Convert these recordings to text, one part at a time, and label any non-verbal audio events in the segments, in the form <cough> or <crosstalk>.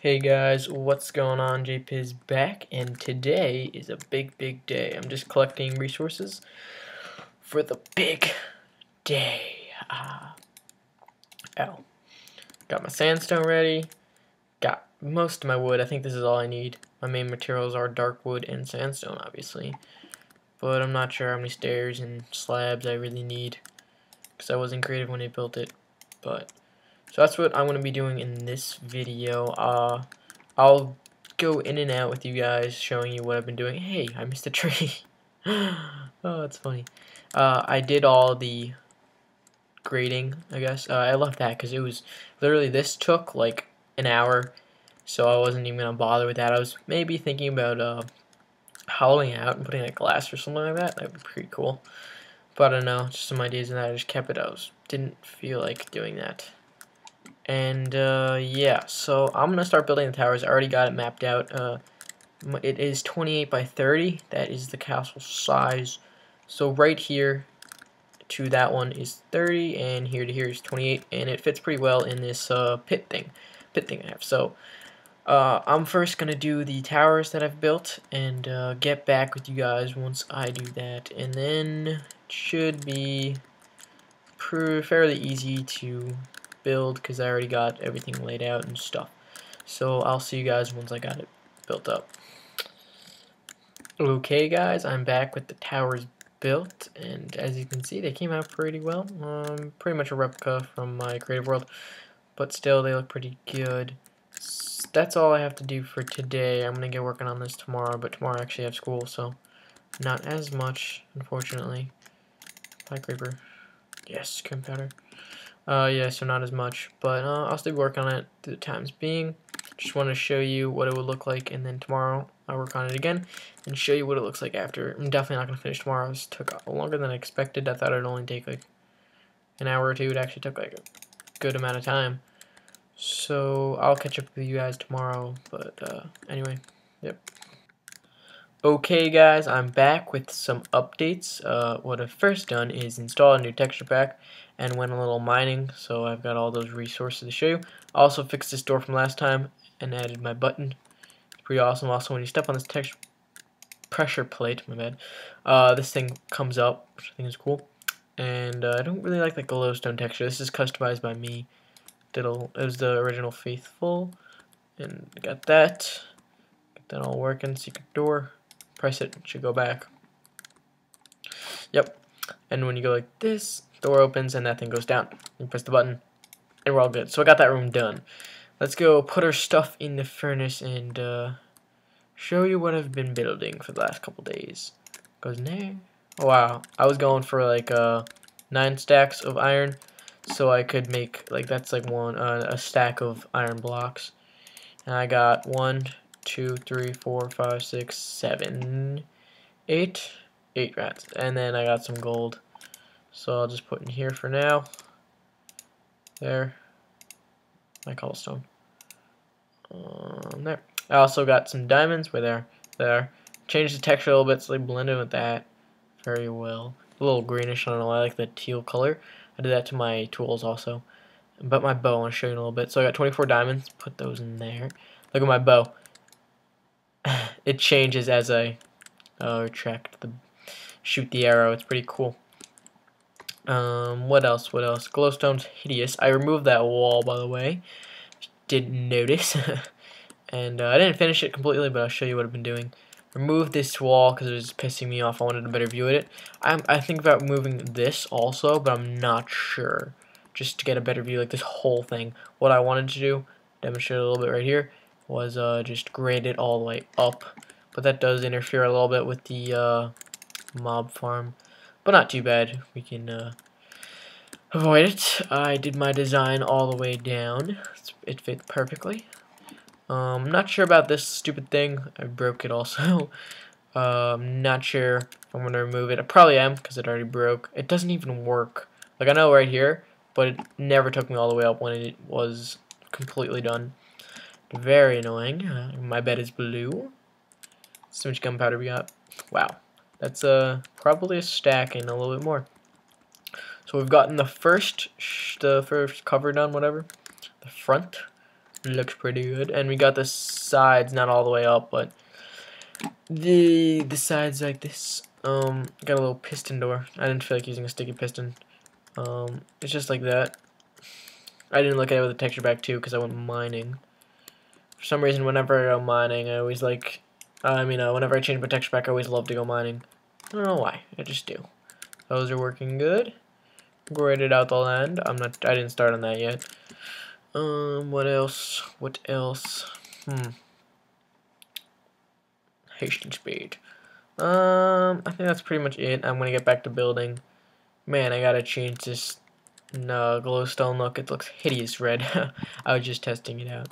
Hey guys, what's going on? JPizz back, and today is a big, big day. I'm just collecting resources for the big day. Ah. Oh. Got my sandstone ready. Got most of my wood. I think this is all I need. My main materials are dark wood and sandstone, obviously. But I'm not sure how many stairs and slabs I really need. Because I wasn't creative when I built it. But so that's what I'm going to be doing in this video. Uh, I'll go in and out with you guys, showing you what I've been doing. Hey, I missed a tree. <laughs> oh, that's funny. Uh, I did all the grading, I guess. Uh, I love that because it was literally, this took like an hour, so I wasn't even going to bother with that. I was maybe thinking about uh, hollowing out and putting like glass or something like that. That would be pretty cool. But I don't know, just some ideas and that. I just kept it. I was, didn't feel like doing that. And uh, yeah, so I'm to start building the towers. I already got it mapped out. Uh, it is 28 by 30. That is the castle size. So right here to that one is 30, and here to here is 28, and it fits pretty well in this uh, pit thing, pit thing I have. So uh, I'm first to do the towers that I've built, and uh, get back with you guys once I do that. And then it should be fairly easy to build because I already got everything laid out and stuff. So I'll see you guys once I got it built up. Okay guys, I'm back with the towers built and as you can see they came out pretty well. Um, pretty much a replica from my creative world but still they look pretty good. That's all I have to do for today. I'm going to get working on this tomorrow but tomorrow I actually have school so not as much unfortunately. Bye creeper. Yes, gunpowder. Uh, yeah, so not as much, but uh, I'll still work on it the times being. Just want to show you what it would look like, and then tomorrow I'll work on it again and show you what it looks like after. I'm definitely not going to finish tomorrow. It took longer than I expected. I thought it would only take like an hour or two. It actually took like a good amount of time. So I'll catch up with you guys tomorrow, but uh, anyway, yep. Okay guys, I'm back with some updates. Uh, what I've first done is install a new texture pack and went a little mining, so I've got all those resources to show you. I also fixed this door from last time and added my button. Pretty awesome. Also, when you step on this texture pressure plate, my bad, uh, this thing comes up, which I think is cool. And uh, I don't really like the glowstone texture. This is customized by me. It was the original Faithful, and got that. Got that all working. Secret door press it, it should go back. Yep. And when you go like this, door opens and that thing goes down. You press the button, and we're all good. So I got that room done. Let's go put our stuff in the furnace and uh, show you what I've been building for the last couple days. Goes in there. Oh, wow. I was going for like uh, nine stacks of iron so I could make like that's like one uh, a stack of iron blocks. And I got one, two, three, four, five, six, seven, eight, eight rats. And then I got some gold. So I'll just put in here for now. There. My cobblestone. Um, there. I also got some diamonds where they're there. Changed the texture a little bit so they blended with that very well. A little greenish, I don't know, I like the teal color. I did that to my tools also. But my bow, I want to show you in a little bit. So I got 24 diamonds, put those in there. Look at my bow. <laughs> it changes as I uh, retract the shoot the arrow. It's pretty cool. Um, what else? What else? Glowstone's hideous. I removed that wall, by the way. Didn't notice. <laughs> and uh, I didn't finish it completely, but I'll show you what I've been doing. Remove this wall because it was pissing me off. I wanted a better view of it. I'm, I think about moving this also, but I'm not sure. Just to get a better view, like this whole thing. What I wanted to do, demonstrate a little bit right here, was uh, just grade it all the way up. But that does interfere a little bit with the uh, mob farm. But not too bad. We can uh, avoid it. I did my design all the way down. It fit perfectly. Um, I'm not sure about this stupid thing. I broke it also. I'm <laughs> not sure I'm going to remove it. I probably am because it already broke. It doesn't even work. Like I know right here, but it never took me all the way up when it was completely done. Very annoying. Uh, my bed is blue. So much gunpowder we got. Wow. That's uh, probably a stack and a little bit more. So we've gotten the first, the first cover done, whatever. The front. looks pretty good. And we got the sides not all the way up, but the the sides like this. Um, got a little piston door. I didn't feel like using a sticky piston. Um, it's just like that. I didn't look at it with a texture pack too because I went mining. For some reason, whenever I go mining, I always like. Uh, I mean, uh, whenever I change my texture pack, I always love to go mining. I don't know why. I just do. Those are working good. Graded out the land. I'm not. I didn't start on that yet. Um. What else? What else? Hmm. Haitian speed. Um. I think that's pretty much it. I'm gonna get back to building. Man, I gotta change this no, glowstone look. It looks hideous red. <laughs> I was just testing it out.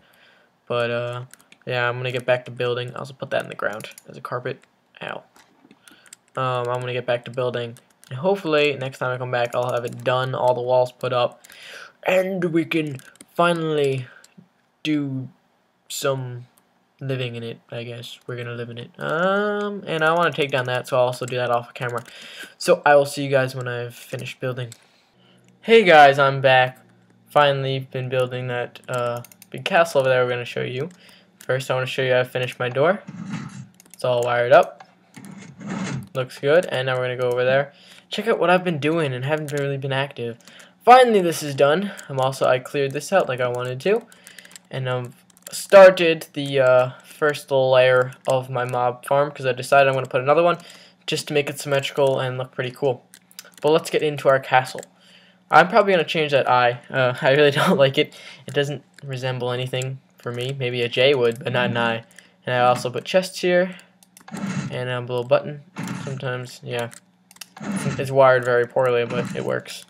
But, uh, yeah, I'm to get back to building. I'll also put that in the ground as a carpet. Ow. Um, I'm to get back to building. And hopefully, next time I come back, I'll have it done, all the walls put up. And we can finally do some living in it, I guess. We're to live in it. Um, and I want to take down that, so I'll also do that off camera. So I will see you guys when I've finished building. Hey guys, I'm back. Finally been building that uh, big castle over there we're to show you. First I want to show you how I finished my door. It's all wired up. Looks good. And now we're going to go over there. Check out what I've been doing and haven't really been active. Finally this is done. I'm also, I cleared this out like I wanted to. And I've started the uh, first little layer of my mob farm because I decided I'm going to put another one just to make it symmetrical and look pretty cool. But let's get into our castle. I'm probably going to change that eye. Uh, <laughs> I really don't like it. It doesn't resemble anything for me. Maybe a J would, but not an I. And I also put chests here. And a little button. Sometimes, yeah. It's wired very poorly, but it works.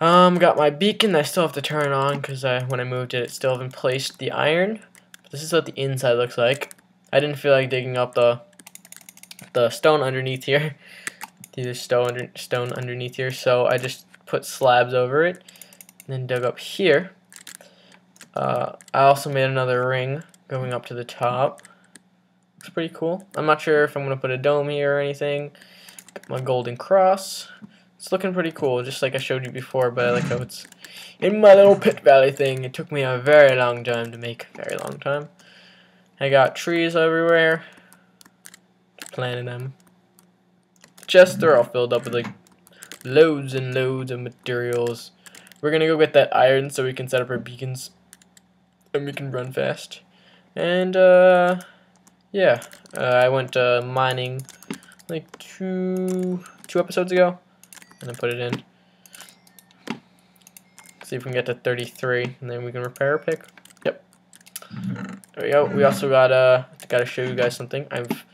Um, got my beacon I still have to turn it on because I, when I moved it, it still haven't placed the iron. This is what the inside looks like. I didn't feel like digging up the the stone underneath here. <laughs> The stone under, stone underneath here, so I just put slabs over it, And then dug up here. Uh, I also made another ring going up to the top. It's pretty cool. I'm not sure if I'm going to put a dome here or anything. Got my golden cross. It's looking pretty cool, just like I showed you before, but I like how it's in my little pit valley thing. It took me a very long time to make, very long time. I got trees everywhere. planting them. Just they're all filled up with like loads and loads of materials. We're gonna go get that iron so we can set up our beacons and we can run fast. And uh, yeah, uh, I went uh, mining like two two episodes ago, and I put it in. See if we can get to 33, and then we can repair our pick. Yep. There we go. We also got uh, got to show you guys something. I've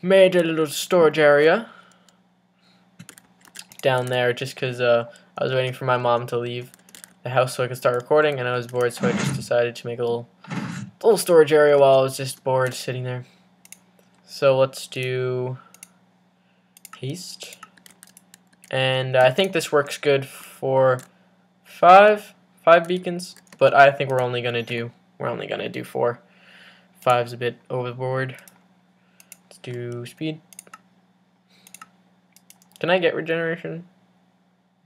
made a little storage area down there just because uh, I was waiting for my mom to leave the house so I could start recording, and I was bored, so I just decided to make a little, little storage area while I was just bored sitting there. So let's do haste. And I think this works good for five, five beacons, but I think we're only gonna do, we're only gonna do four. Five's a bit overboard. Let's do speed. Can I get regeneration?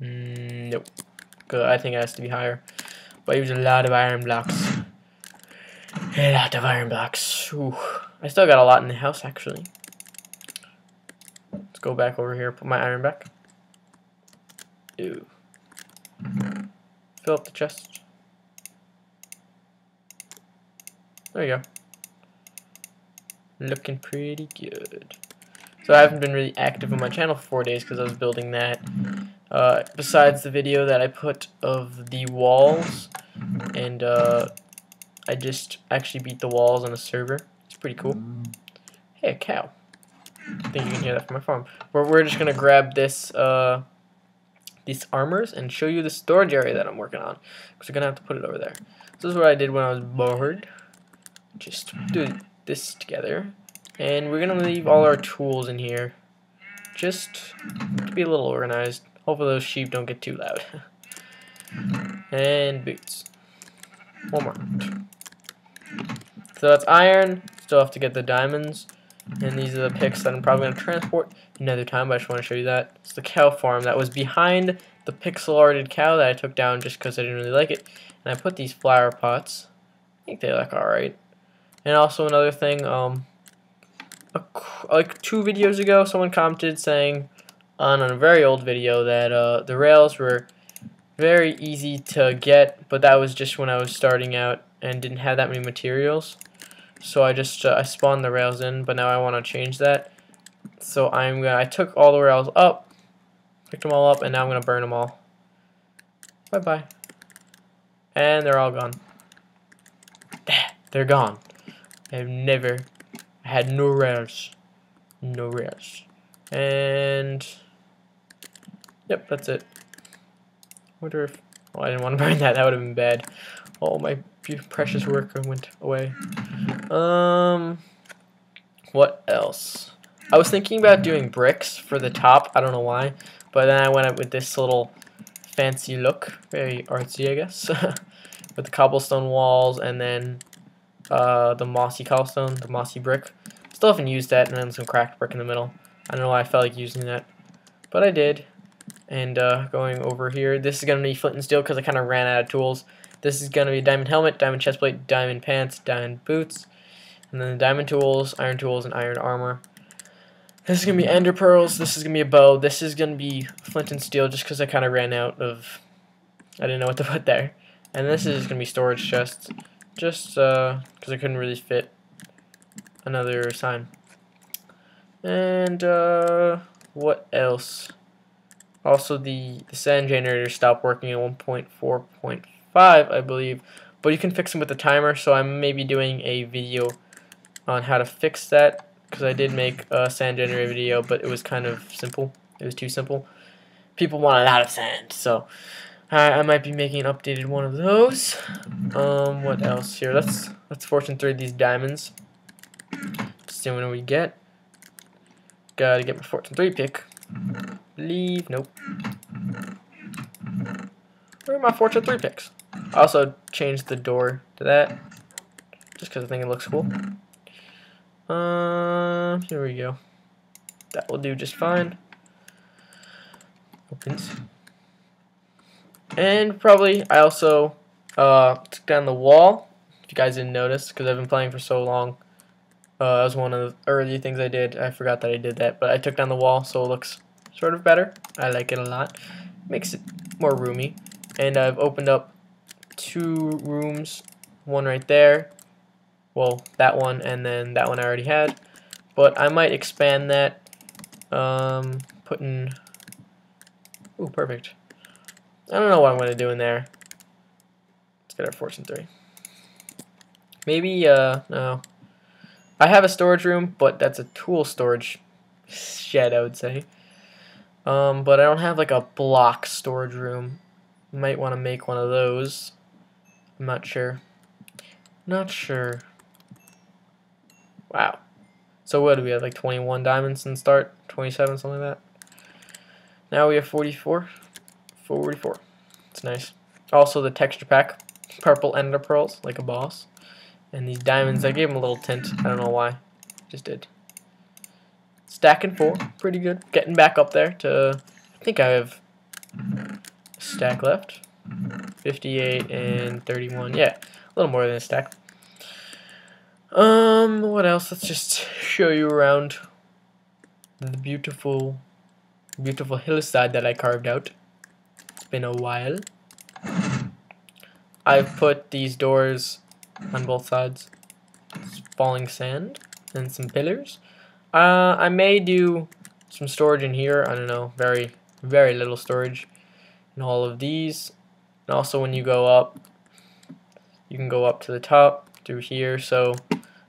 Mm, nope. Good. I think it has to be higher. But I use a lot of iron blocks. A lot of iron blocks. Ooh. I still got a lot in the house, actually. Let's go back over here, put my iron back. Ew. Fill up the chest. There you go. Looking pretty good. So I haven't been really active on my channel for four days because I was building that. Uh, besides the video that I put of the walls, and uh, I just actually beat the walls on a server. It's pretty cool. Hey, a cow. I think you can hear that from my farm. We're, we're just to grab this, uh, these armors and show you the storage area that I'm working on. Because we're to have to put it over there. So this is what I did when I was bored. Just do this together. And we're to leave all our tools in here just to be a little organized. Hopefully those sheep don't get too loud. <laughs> and boots. One more. So that's iron. Still have to get the diamonds. And these are the picks that I'm probably going to transport another time, but I just want to show you that. It's the cow farm that was behind the pixel arted cow that I took down just because I didn't really like it. And I put these flower pots I think they look alright. And also another thing, um, a, like two videos ago, someone commented saying on a very old video that uh, the rails were very easy to get, but that was just when I was starting out and didn't have that many materials. So I just uh, I spawned the rails in, but now I want to change that. So I'm gonna, I took all the rails up, picked them all up, and now I'm gonna burn them all. Bye bye. And they're all gone. They're gone. I've never had no rails. No rails. And yep, that's it. Wonder if oh I didn't want to <laughs> burn that, that would have been bad. All my precious work went away. Um what else? I was thinking about doing bricks for the top, I don't know why, but then I went up with this little fancy look, very artsy I guess, <laughs> with the cobblestone walls and then uh, the mossy cobblestone, the mossy brick. Still haven't used that, and then some cracked brick in the middle. I don't know why I felt like using that, but I did. And uh, going over here, this is going to be flint and steel because I kind of ran out of tools. This is going to be diamond helmet, diamond chestplate, diamond pants, diamond boots, and then the diamond tools, iron tools, and iron armor. This is going to be ender pearls. This is going to be a bow. This is going to be flint and steel just because I kind of ran out of... I didn't know what to <laughs> put there. And this is going to be storage chests. Just because uh, I couldn't really fit another sign. And uh, what else? Also, the, the sand generator stopped working at 1.4.5, I believe. But you can fix them with the timer, so I may be doing a video on how to fix that because I did make a sand generator video, but it was kind of simple. It was too simple. People want a lot of sand, so I, I might be making an updated one of those. Um, what else here? Let's let's fortune three these diamonds. See what we get. Gotta get my fortune three pick. Leave. Nope. Where are my fortune three picks? I also changed the door to that, just because I think it looks cool. Uh, here we go. That will do just fine. Opens. And probably I also uh, took down the wall, if you guys didn't notice, because I've been playing for so long. Uh, that was one of the early things I did. I forgot that I did that, but I took down the wall so it looks sort of better. I like it a lot. Makes it more roomy. And I've opened up two rooms, one right there, well, that one and then that one I already had. But I might expand that, um, putting, ooh, perfect. I don't know what I'm going to do in there. Let's get our fortune 3. Maybe, uh, no. I have a storage room, but that's a tool storage shed, I would say. Um, but I don't have like a block storage room. Might want to make one of those. I'm not sure. Not sure. Wow. So what do we have, like 21 diamonds in start? 27, something like that? Now we have 44. 44. It's nice. Also the texture pack. Purple ender pearls, like a boss. And these diamonds, I gave them a little tint. I don't know why. Just did. Stacking four. Pretty good. Getting back up there to, I think I have stack left. 58 and 31. Yeah, a little more than a stack. Um, what else? Let's just show you around the beautiful, beautiful hillside that I carved out. It's been a while. I've put these doors on both sides. It's falling sand and some pillars. Uh, I may do some storage in here. I don't know, very, very little storage in all of these. And also when you go up, you can go up to the top through here. So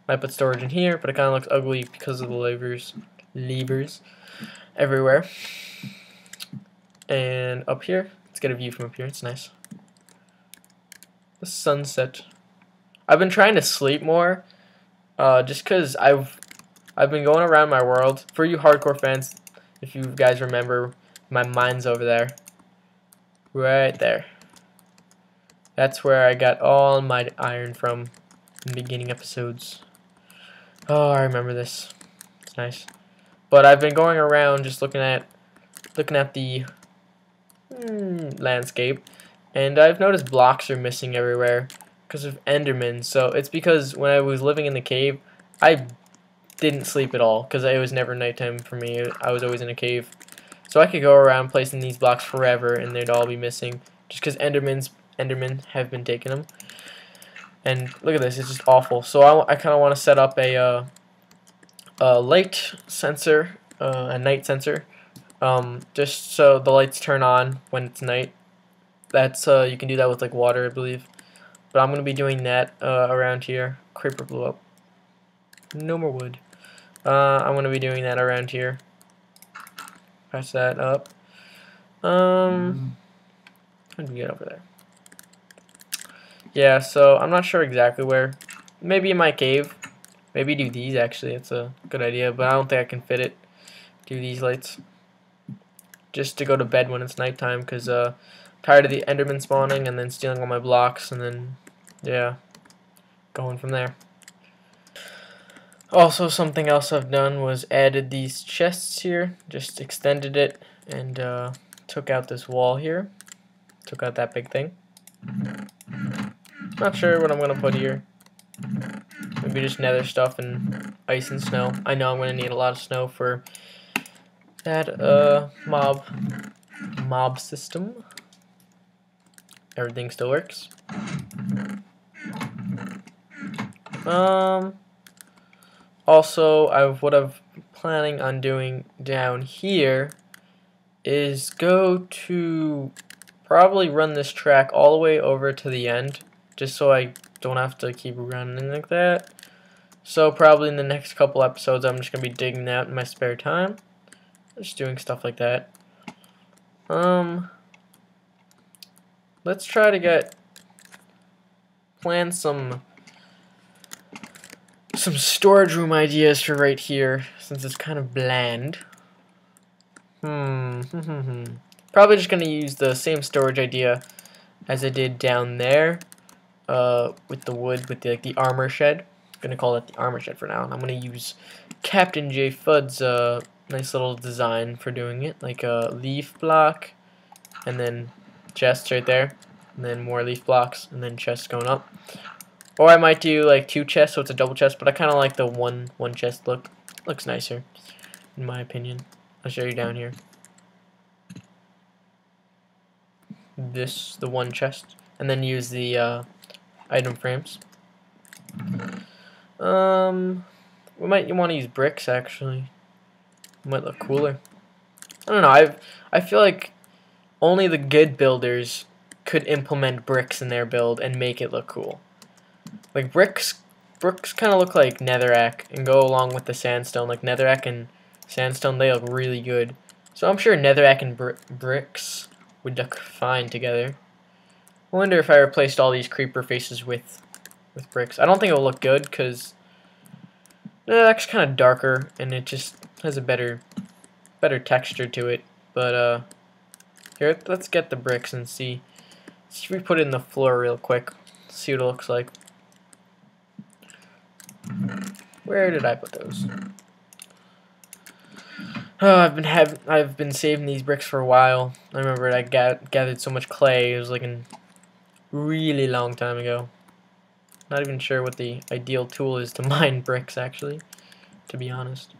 might put storage in here, but it kind of looks ugly because of the levers, levers everywhere. And up here, let's get a view from up here. It's nice. The sunset. I've been trying to sleep more, uh, just because I've I've been going around my world. For you hardcore fans, if you guys remember, my mine's over there, right there. That's where I got all my iron from in the beginning episodes. Oh, I remember this. It's nice. But I've been going around just looking at looking at the mm, landscape, and I've noticed blocks are missing everywhere because of Enderman. So it's because when I was living in the cave, I didn't sleep at all because it was never nighttime for me. I was always in a cave. So I could go around placing these blocks forever and they'd all be missing just because Enderman's Endermen have been taking them. And look at this, it's just awful. So I, I kind of want to set up a, uh, a light sensor, uh, a night sensor, um, just so the lights turn on when it's night. That's uh, you can do that with like water, I believe. But I'm gonna be doing that uh, around here. Creeper blew up. No more wood. Uh, I'm gonna be doing that around here. Press that up. Um, how do we get over there? Yeah, so I'm not sure exactly where. Maybe in my cave. Maybe do these actually. It's a good idea, but I don't think I can fit it. Do these lights. Just to go to bed when it's nighttime, because uh, tired of the Enderman spawning and then stealing all my blocks and then, yeah, going from there. Also, something else I've done was added these chests here. Just extended it and uh, took out this wall here. Took out that big thing. Not sure what I'm going to put here. Maybe just nether stuff and ice and snow. I know I'm going to need a lot of snow for that uh, mob mob system. Everything still works. Um. Also, I what I'm planning on doing down here is go to probably run this track all the way over to the end just so I don't have to keep running like that. So probably in the next couple episodes I'm just going to be digging out in my spare time. Just doing stuff like that. Um, let's try to get, plan some, some storage room ideas for right here, since it's kind of bland. Hmm, <laughs> probably just to use the same storage idea as I did down there uh, with the wood, with the, like the armor shed. I'm gonna call it the armor shed for now. And I'm gonna use Captain J Fudd's uh, nice little design for doing it, like a leaf block, and then chests right there, and then more leaf blocks, and then chests going up. Or I might do like two chests, so it's a double chest, but I kind of like the one one chest look. Looks nicer, in my opinion. I'll show you down here. This, the one chest, and then use the uh, item frames. Um, we might want to use bricks actually. Might look cooler. I don't know. I I feel like only the good builders could implement bricks in their build and make it look cool. Like bricks, bricks kind of look like netherrack and go along with the sandstone. Like netherrack and sandstone, they look really good. So I'm sure netherrack and br bricks would look fine together. I wonder if I replaced all these creeper faces with with bricks. I don't think it'll look good because that's kind of darker and it just has a better better texture to it. But uh, here, let's get the bricks and see. See if we put it in the floor real quick. See what it looks like. Where did I put those? Oh, I've been have I've been saving these bricks for a while. I remember I got gathered so much clay. It was like a really long time ago. Not even sure what the ideal tool is to <laughs> mine bricks, actually, to be honest.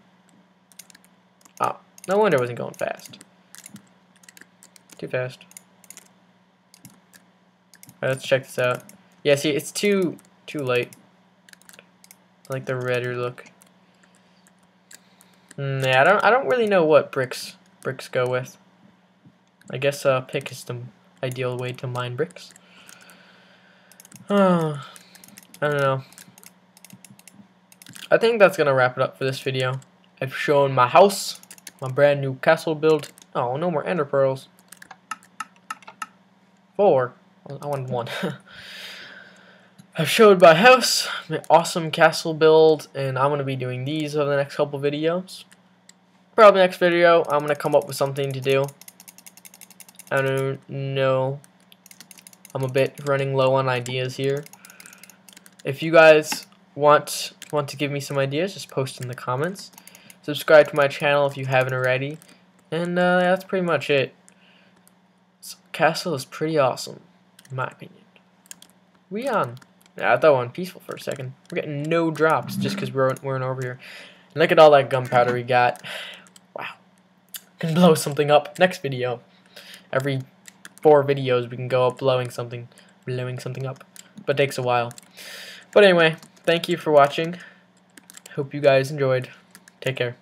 Ah, no wonder it wasn't going fast. Too fast. Alright, let's check this out. Yeah, see, it's too too light. I like the redder look. Mm, yeah, I don't I don't really know what bricks bricks go with. I guess uh, pick is the ideal way to mine bricks. <sighs> Oh, I don't know. I think that's gonna wrap it up for this video. I've shown my house, my brand new castle build. Oh, no more ender pearls. Four. I wanted one. <laughs> I've showed my house, my awesome castle build, and I'm gonna be doing these over the next couple videos. Probably next video, I'm gonna come up with something to do. I don't know I'm a bit running low on ideas here. If you guys want want to give me some ideas, just post in the comments. Subscribe to my channel if you haven't already. And uh, that's pretty much it. Castle is pretty awesome, in my opinion. We on. Yeah, I thought we went peaceful for a second. We're getting no drops just because we're, we're over here. And look at all that gunpowder we got. Wow. Can blow something up. Next video. Every four videos we can go up blowing something. Blowing something up. But it takes a while. But anyway, thank you for watching. Hope you guys enjoyed. Take care.